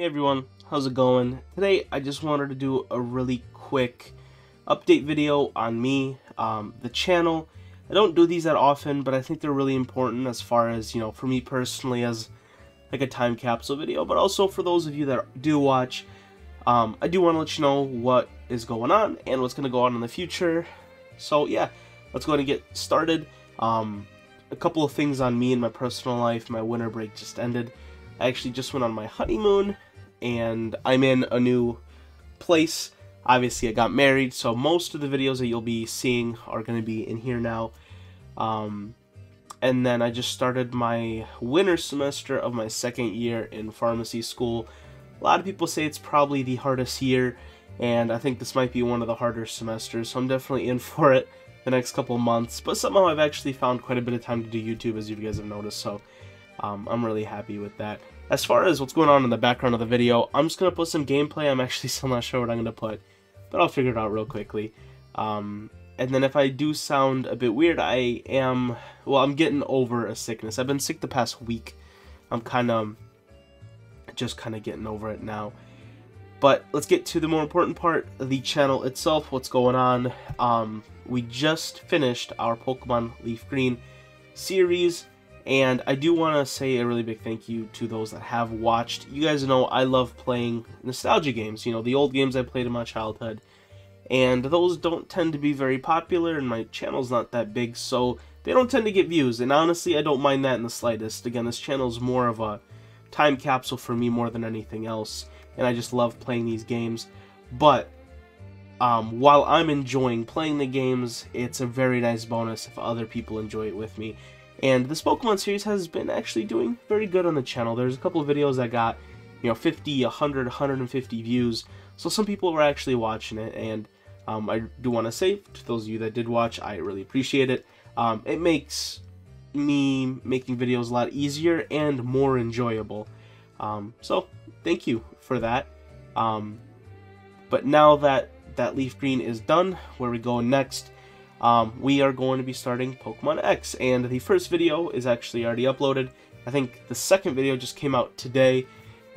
Hey everyone, how's it going? Today I just wanted to do a really quick update video on me, um, the channel. I don't do these that often, but I think they're really important as far as, you know, for me personally as like a time capsule video, but also for those of you that do watch. Um, I do want to let you know what is going on and what's going to go on in the future. So yeah, let's go ahead and get started. Um, a couple of things on me and my personal life. My winter break just ended. I actually just went on my honeymoon and I'm in a new place. Obviously, I got married, so most of the videos that you'll be seeing are going to be in here now. Um, and then I just started my winter semester of my second year in pharmacy school. A lot of people say it's probably the hardest year, and I think this might be one of the harder semesters, so I'm definitely in for it the next couple months. But somehow I've actually found quite a bit of time to do YouTube, as you guys have noticed, so um, I'm really happy with that. As far as what's going on in the background of the video, I'm just going to put some gameplay. I'm actually still not sure what I'm going to put, but I'll figure it out real quickly. Um, and then if I do sound a bit weird, I am, well, I'm getting over a sickness. I've been sick the past week. I'm kind of, just kind of getting over it now. But let's get to the more important part, the channel itself, what's going on. Um, we just finished our Pokemon Leaf Green series. And I do want to say a really big thank you to those that have watched. You guys know I love playing nostalgia games, you know, the old games I played in my childhood. And those don't tend to be very popular, and my channel's not that big, so they don't tend to get views. And honestly, I don't mind that in the slightest. Again, this channel's more of a time capsule for me more than anything else. And I just love playing these games. But um, while I'm enjoying playing the games, it's a very nice bonus if other people enjoy it with me. And this Pokemon series has been actually doing very good on the channel. There's a couple of videos that got, you know, 50, 100, 150 views. So some people were actually watching it, and um, I do want to say to those of you that did watch, I really appreciate it. Um, it makes me making videos a lot easier and more enjoyable. Um, so thank you for that. Um, but now that that leaf green is done, where we go next um, we are going to be starting Pokemon X, and the first video is actually already uploaded. I think the second video just came out today,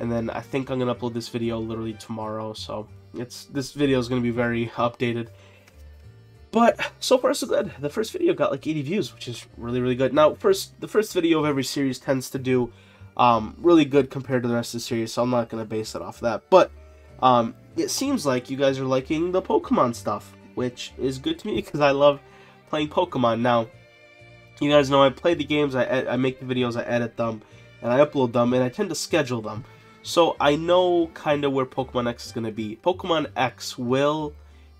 and then I think I'm going to upload this video literally tomorrow, so it's this video is going to be very updated. But so far so good. The first video got like 80 views, which is really really good. Now, first the first video of every series tends to do um, really good compared to the rest of the series, so I'm not going to base it off of that. But um, it seems like you guys are liking the Pokemon stuff which is good to me because I love playing Pokemon. Now, you guys know I play the games, I, I make the videos, I edit them, and I upload them, and I tend to schedule them. So I know kind of where Pokemon X is going to be. Pokemon X will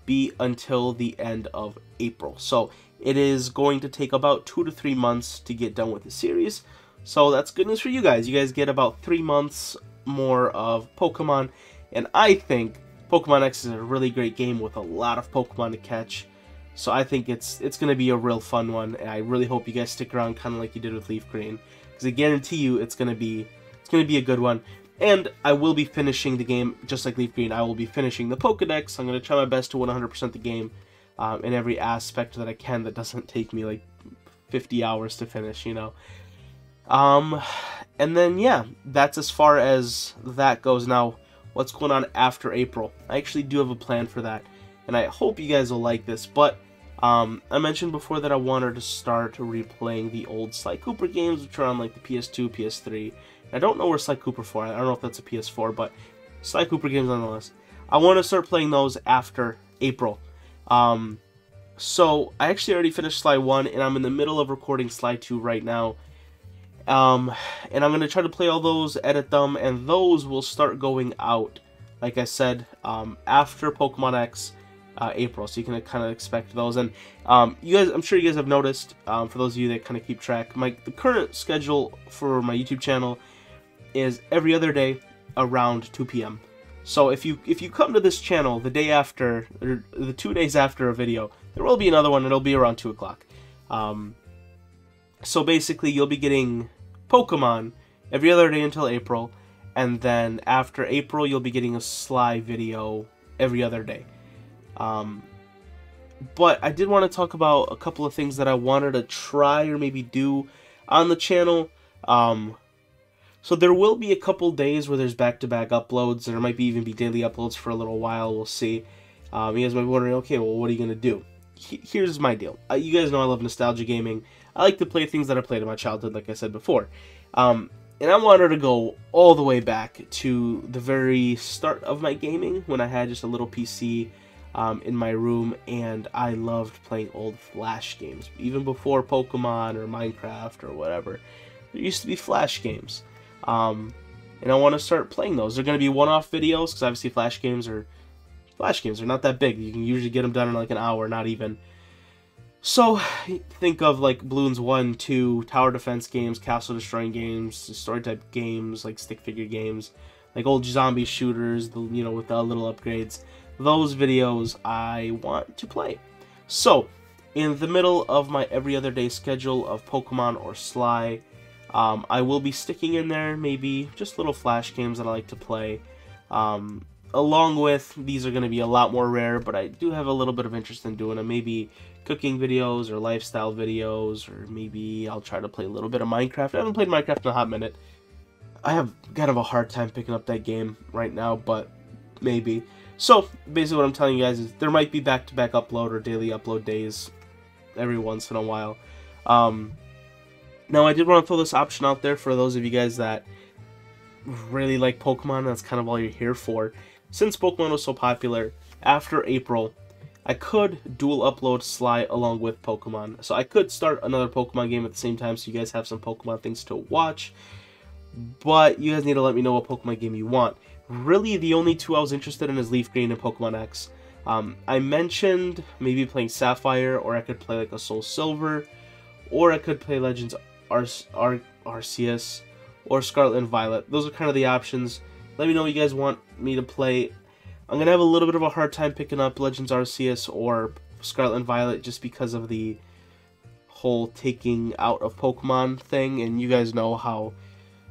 be until the end of April. So it is going to take about two to three months to get done with the series. So that's good news for you guys. You guys get about three months more of Pokemon. And I think Pokemon X is a really great game with a lot of Pokemon to catch. So I think it's it's going to be a real fun one, and I really hope you guys stick around kind of like you did with Leaf Green. Because I guarantee you it's going to be it's going to be a good one. And I will be finishing the game just like Leaf Green. I will be finishing the Pokedex. I'm going to try my best to 100% the game um, in every aspect that I can that doesn't take me like 50 hours to finish, you know. Um, and then, yeah, that's as far as that goes. Now, what's going on after April. I actually do have a plan for that, and I hope you guys will like this, but um, I mentioned before that I wanted to start replaying the old Sly Cooper games, which are on like the PS2, PS3. I don't know where Sly Cooper 4, I don't know if that's a PS4, but Sly Cooper games on the list. I want to start playing those after April. Um, so, I actually already finished Sly 1, and I'm in the middle of recording Sly 2 right now. Um, and I'm going to try to play all those, edit them, and those will start going out, like I said, um, after Pokemon X uh, April. So you can kind of expect those. And um, you guys, I'm sure you guys have noticed, um, for those of you that kind of keep track, my the current schedule for my YouTube channel is every other day around 2 p.m. So if you if you come to this channel the day after, or the two days after a video, there will be another one. It'll be around 2 o'clock. Um, so basically, you'll be getting Pokemon every other day until April, and then after April, you'll be getting a Sly video every other day. Um, but I did want to talk about a couple of things that I wanted to try or maybe do on the channel. Um, So there will be a couple days where there's back-to-back uploads. There might be even be daily uploads for a little while. We'll see. Um, you guys might be wondering, okay, well, what are you going to do? here's my deal. Uh, you guys know I love nostalgia gaming. I like to play things that I played in my childhood, like I said before. Um, and I wanted to go all the way back to the very start of my gaming when I had just a little PC um, in my room, and I loved playing old Flash games. Even before Pokemon or Minecraft or whatever, there used to be Flash games. Um, and I want to start playing those. They're going to be one-off videos, because obviously Flash games are Flash games are not that big. You can usually get them done in like an hour, not even. So, think of like Bloons 1, 2, tower defense games, castle destroying games, story type games, like stick figure games, like old zombie shooters, the, you know, with the little upgrades. Those videos I want to play. So, in the middle of my every other day schedule of Pokemon or Sly, um, I will be sticking in there maybe just little flash games that I like to play. Um, along with these are going to be a lot more rare but i do have a little bit of interest in doing them maybe cooking videos or lifestyle videos or maybe i'll try to play a little bit of minecraft. I haven't played minecraft in a hot minute. I have kind of a hard time picking up that game right now but maybe. So basically what i'm telling you guys is there might be back-to-back -back upload or daily upload days every once in a while. Um, now i did want to throw this option out there for those of you guys that really like pokemon. That's kind of all you're here for since Pokemon was so popular, after April, I could dual upload Sly along with Pokemon. So I could start another Pokemon game at the same time so you guys have some Pokemon things to watch. But you guys need to let me know what Pokemon game you want. Really, the only two I was interested in is Leaf Green and Pokemon X. Um, I mentioned maybe playing Sapphire, or I could play like a Soul Silver, or I could play Legends Ar Ar Arceus, or Scarlet and Violet. Those are kind of the options. Let me know what you guys want me to play. I'm going to have a little bit of a hard time picking up Legends Arceus or Scarlet and Violet just because of the whole taking out of Pokemon thing, and you guys know how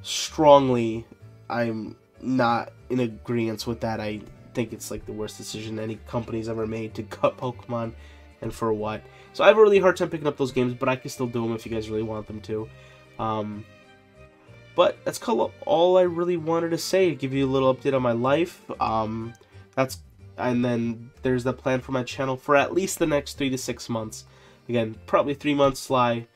strongly I'm not in agreement with that. I think it's like the worst decision any company's ever made to cut Pokemon, and for what. So I have a really hard time picking up those games, but I can still do them if you guys really want them to. Um, but that's kind of all I really wanted to say. Give you a little update on my life. Um, that's and then there's the plan for my channel for at least the next three to six months. Again, probably three months Sly,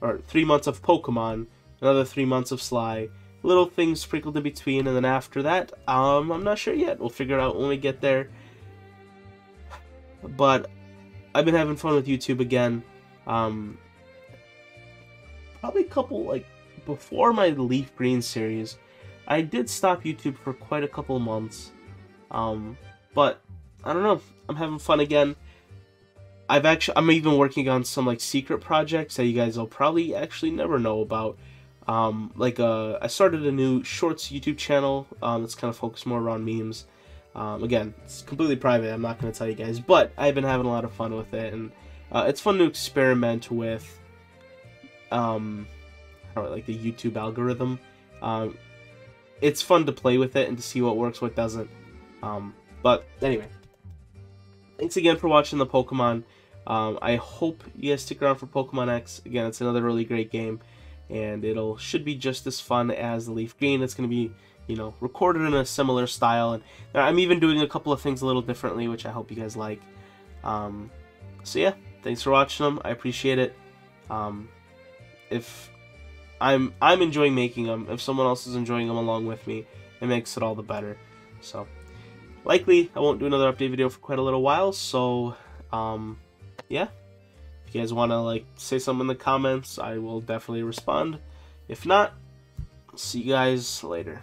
or three months of Pokemon, another three months of Sly, little things sprinkled in between, and then after that, um, I'm not sure yet. We'll figure it out when we get there. But I've been having fun with YouTube again. Um, probably a couple like before my Leaf Green series, I did stop YouTube for quite a couple months. Um, but I don't know. I'm having fun again. I've actually I'm even working on some like secret projects that you guys will probably actually never know about. Um, like uh, I started a new shorts YouTube channel um, that's kind of focused more around memes. Um, again, it's completely private. I'm not going to tell you guys, but I've been having a lot of fun with it, and uh, it's fun to experiment with. Um, like the YouTube algorithm. Um, it's fun to play with it and to see what works, what doesn't. Um, but anyway, thanks again for watching the Pokemon. Um, I hope you guys stick around for Pokemon X. Again, it's another really great game, and it'll should be just as fun as the Leaf Green. It's going to be, you know, recorded in a similar style, and I'm even doing a couple of things a little differently, which I hope you guys like. Um, so yeah, thanks for watching them. I appreciate it. Um, if I'm I'm enjoying making them. If someone else is enjoying them along with me, it makes it all the better. So, likely I won't do another update video for quite a little while. So, um, yeah. If you guys want to like say something in the comments, I will definitely respond. If not, see you guys later.